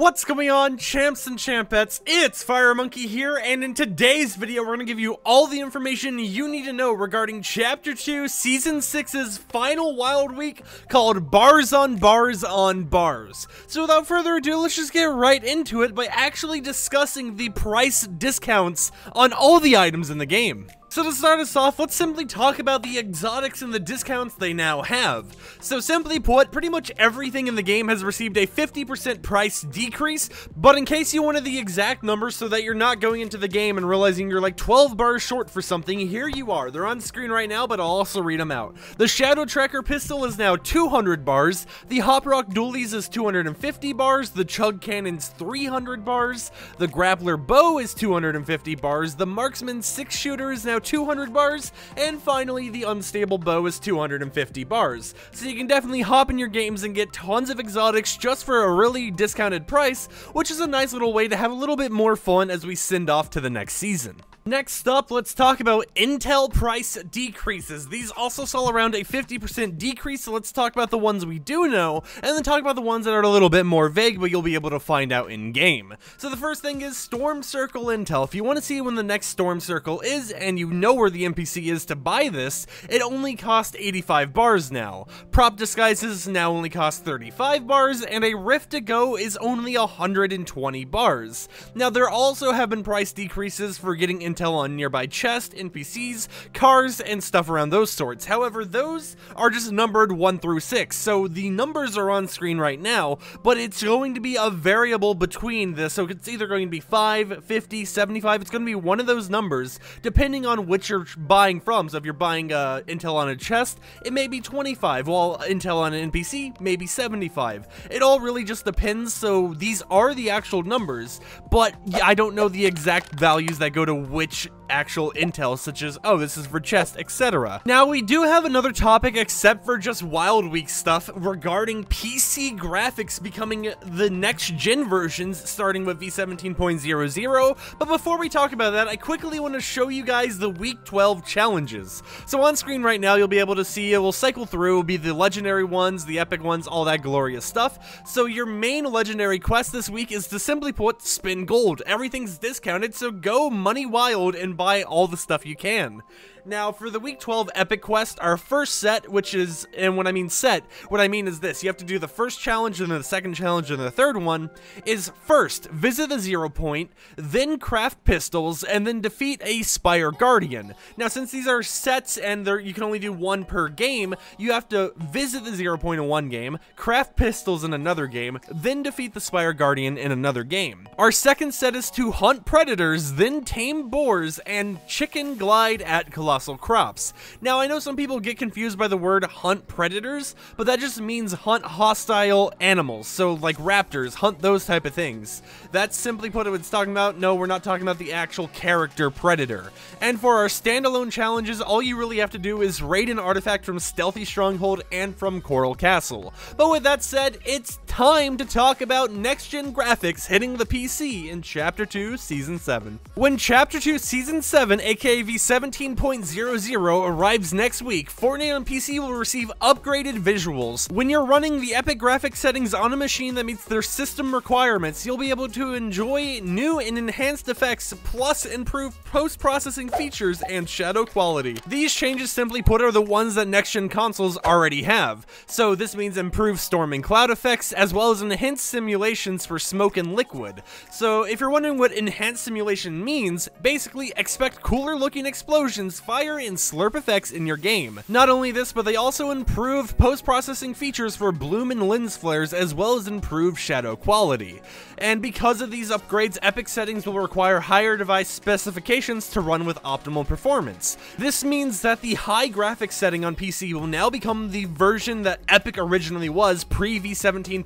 What's going on, champs and champettes? It's Fire Monkey here, and in today's video, we're going to give you all the information you need to know regarding Chapter 2, Season 6's final Wild Week called Bars on Bars on Bars. So without further ado, let's just get right into it by actually discussing the price discounts on all the items in the game. So to start us off, let's simply talk about the exotics and the discounts they now have. So simply put, pretty much everything in the game has received a 50% price decrease, but in case you wanted the exact numbers so that you're not going into the game and realizing you're like 12 bars short for something, here you are. They're on screen right now, but I'll also read them out. The Shadow Tracker pistol is now 200 bars, the Hop Rock Dualies is 250 bars, the Chug Cannon's 300 bars, the Grappler Bow is 250 bars, the Marksman 6 Shooter is now 200 bars, and finally the unstable bow is 250 bars. So you can definitely hop in your games and get tons of exotics just for a really discounted price, which is a nice little way to have a little bit more fun as we send off to the next season. Next up, let's talk about Intel price decreases. These also saw around a 50% decrease, so let's talk about the ones we do know, and then talk about the ones that are a little bit more vague, but you'll be able to find out in-game. So the first thing is Storm Circle Intel. If you want to see when the next Storm Circle is, and you know where the NPC is to buy this, it only costs 85 bars now. Prop Disguises now only cost 35 bars, and a Rift to Go is only 120 bars. Now there also have been price decreases for getting intel on nearby chests, NPCs, cars, and stuff around those sorts. However, those are just numbered 1 through 6, so the numbers are on screen right now, but it's going to be a variable between this, so it's either going to be 5, 50, 75, it's going to be one of those numbers, depending on which you're buying from. So if you're buying uh, intel on a chest, it may be 25, while intel on an NPC, maybe 75. It all really just depends, so these are the actual numbers, but I don't know the exact values that go to which which actual intel, such as, oh, this is for chest, etc. Now, we do have another topic, except for just Wild Week stuff, regarding PC graphics becoming the next-gen versions, starting with V17.00, but before we talk about that, I quickly want to show you guys the Week 12 challenges. So on screen right now, you'll be able to see, it will cycle through, will be the legendary ones, the epic ones, all that glorious stuff. So your main legendary quest this week is to simply put, spin gold. Everything's discounted, so go money wild and buy all the stuff you can. Now, for the Week 12 Epic Quest, our first set, which is, and when I mean set, what I mean is this. You have to do the first challenge, and then the second challenge, and the third one, is first, visit the zero point, then craft pistols, and then defeat a Spire Guardian. Now, since these are sets, and you can only do one per game, you have to visit the zero point in one game, craft pistols in another game, then defeat the Spire Guardian in another game. Our second set is to hunt predators, then tame boars, and chicken glide at colossal crops. Now, I know some people get confused by the word hunt predators, but that just means hunt hostile animals, so like raptors, hunt those type of things. That's simply put what it's talking about. No, we're not talking about the actual character predator. And for our standalone challenges, all you really have to do is raid an artifact from Stealthy Stronghold and from Coral Castle. But with that said, it's time to talk about next-gen graphics hitting the PC in Chapter 2, Season 7. When Chapter 2, Season 7, aka V17. arrives next week, Fortnite on PC will receive upgraded visuals. When you're running the epic graphic settings on a machine that meets their system requirements, you'll be able to enjoy new and enhanced effects, plus improved post-processing features and shadow quality. These changes, simply put, are the ones that next-gen consoles already have. So this means improved storm and cloud effects, as well as enhanced simulations for smoke and liquid. So if you're wondering what enhanced simulation means, basically expect cooler looking explosions fire and slurp effects in your game. Not only this, but they also improve post-processing features for bloom and lens flares as well as improved shadow quality. And because of these upgrades, Epic settings will require higher device specifications to run with optimal performance. This means that the high graphics setting on PC will now become the version that Epic originally was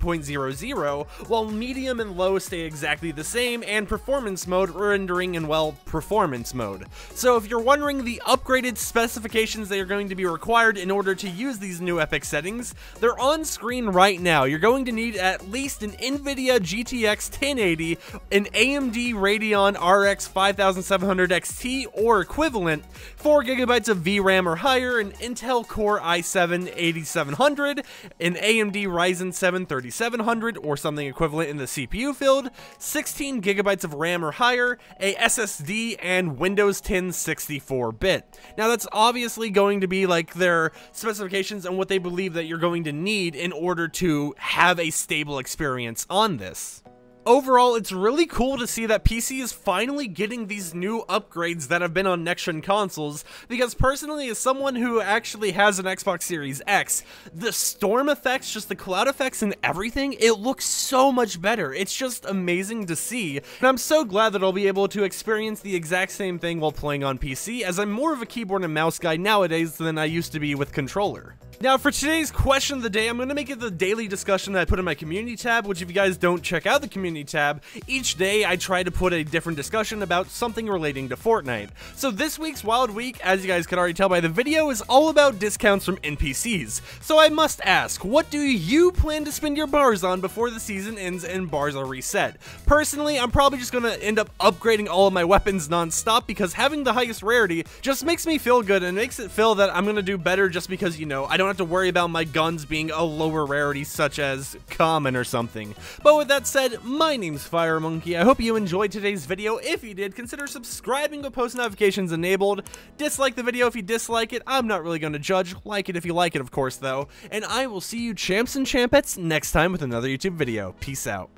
pre-V17.00, while medium and low stay exactly the same, and performance mode rendering in, well, performance mode. So if you're wondering the upgraded specifications that are going to be required in order to use these new Epic settings, they're on screen right now. You're going to need at least an NVIDIA GTX 1080, an AMD Radeon RX 5700 XT or equivalent, 4GB of VRAM or higher, an Intel Core i7 8700, an AMD Ryzen 7 5700 or something equivalent in the CPU field, 16 gigabytes of RAM or higher, a SSD, and Windows 10 64-bit. Now that's obviously going to be like their specifications and what they believe that you're going to need in order to have a stable experience on this. Overall, it's really cool to see that PC is finally getting these new upgrades that have been on next-gen consoles, because personally, as someone who actually has an Xbox Series X, the storm effects, just the cloud effects and everything, it looks so much better. It's just amazing to see, and I'm so glad that I'll be able to experience the exact same thing while playing on PC, as I'm more of a keyboard and mouse guy nowadays than I used to be with controller. Now, for today's question of the day, I'm going to make it the daily discussion that I put in my community tab, which if you guys don't check out the community tab, each day I try to put a different discussion about something relating to Fortnite. So this week's Wild Week, as you guys can already tell by the video, is all about discounts from NPCs. So I must ask, what do you plan to spend your bars on before the season ends and bars are reset? Personally, I'm probably just to end up upgrading all of my weapons non-stop because having the highest rarity just makes me feel good and makes it feel that I'm to do better just because, you know, I don't don't have to worry about my guns being a lower rarity such as common or something. But with that said, my name's Fire Monkey. I hope you enjoyed today's video. If you did, consider subscribing with post notifications enabled. Dislike the video if you dislike it. I'm not really going to judge. Like it if you like it, of course, though. And I will see you champs and champettes next time with another YouTube video. Peace out.